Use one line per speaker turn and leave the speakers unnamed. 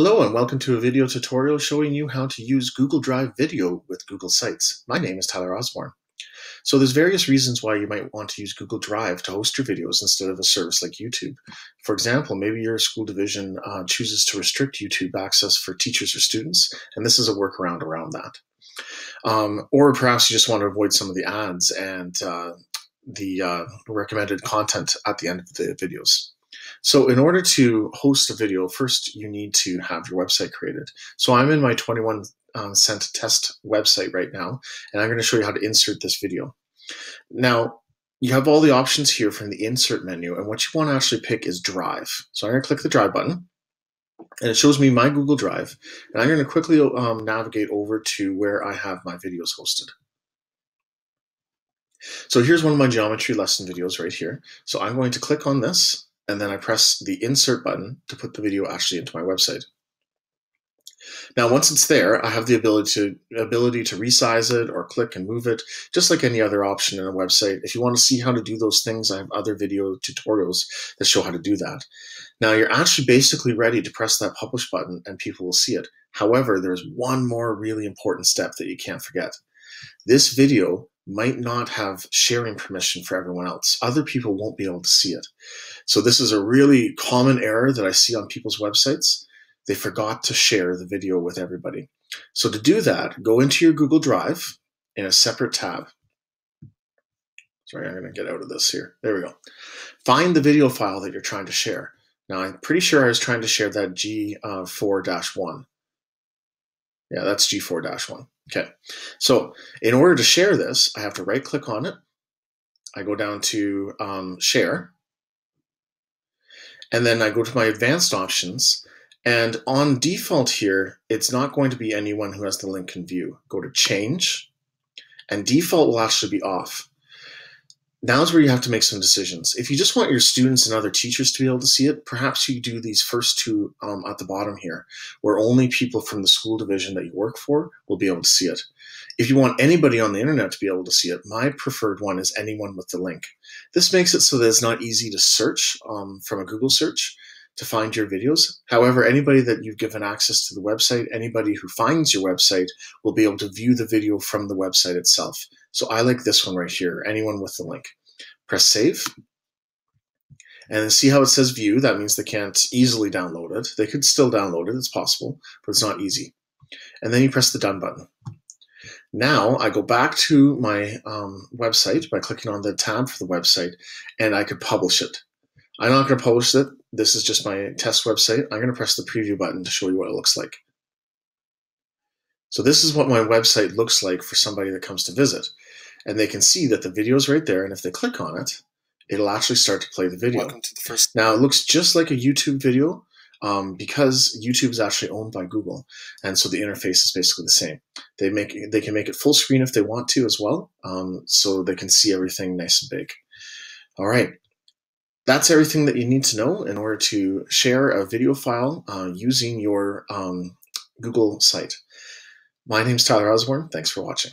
Hello and welcome to a video tutorial showing you how to use Google Drive Video with Google Sites. My name is Tyler Osborne. So there's various reasons why you might want to use Google Drive to host your videos instead of a service like YouTube. For example, maybe your school division uh, chooses to restrict YouTube access for teachers or students, and this is a workaround around that. Um, or perhaps you just want to avoid some of the ads and uh, the uh, recommended content at the end of the videos. So in order to host a video, first you need to have your website created. So I'm in my 21 um, cent test website right now, and I'm going to show you how to insert this video. Now, you have all the options here from the insert menu, and what you want to actually pick is Drive. So I'm going to click the Drive button, and it shows me my Google Drive, and I'm going to quickly um, navigate over to where I have my videos hosted. So here's one of my geometry lesson videos right here. So I'm going to click on this, and then I press the insert button to put the video actually into my website. Now, once it's there, I have the ability to ability to resize it or click and move it, just like any other option in a website. If you want to see how to do those things, I have other video tutorials that show how to do that. Now, you're actually basically ready to press that publish button and people will see it. However, there's one more really important step that you can't forget. This video might not have sharing permission for everyone else. Other people won't be able to see it. So this is a really common error that I see on people's websites. They forgot to share the video with everybody. So to do that, go into your Google Drive in a separate tab. Sorry, I'm going to get out of this here. There we go. Find the video file that you're trying to share. Now, I'm pretty sure I was trying to share that G4-1. Uh, Yeah, that's G4-1. Okay, so in order to share this, I have to right click on it. I go down to um, share, and then I go to my advanced options. And on default here, it's not going to be anyone who has the link in view. Go to change, and default will actually be off now's where you have to make some decisions. If you just want your students and other teachers to be able to see it, perhaps you do these first two um, at the bottom here, where only people from the school division that you work for will be able to see it. If you want anybody on the internet to be able to see it, my preferred one is anyone with the link. This makes it so that it's not easy to search um, from a Google search to find your videos. However, anybody that you've given access to the website, anybody who finds your website will be able to view the video from the website itself. So I like this one right here, anyone with the link. Press save. And see how it says view. That means they can't easily download it. They could still download it, it's possible, but it's not easy. And then you press the done button. Now I go back to my um, website by clicking on the tab for the website and I could publish it. I'm not going to publish it. This is just my test website. I'm going to press the preview button to show you what it looks like. So this is what my website looks like for somebody that comes to visit. And they can see that the video is right there. And if they click on it, it'll actually start to play the video.
Welcome to the first.
Now it looks just like a YouTube video um, because YouTube is actually owned by Google, and so the interface is basically the same. They make they can make it full screen if they want to as well, um, so they can see everything nice and big. All right, that's everything that you need to know in order to share a video file uh, using your um, Google site. My name is Tyler Osborne. Thanks for watching.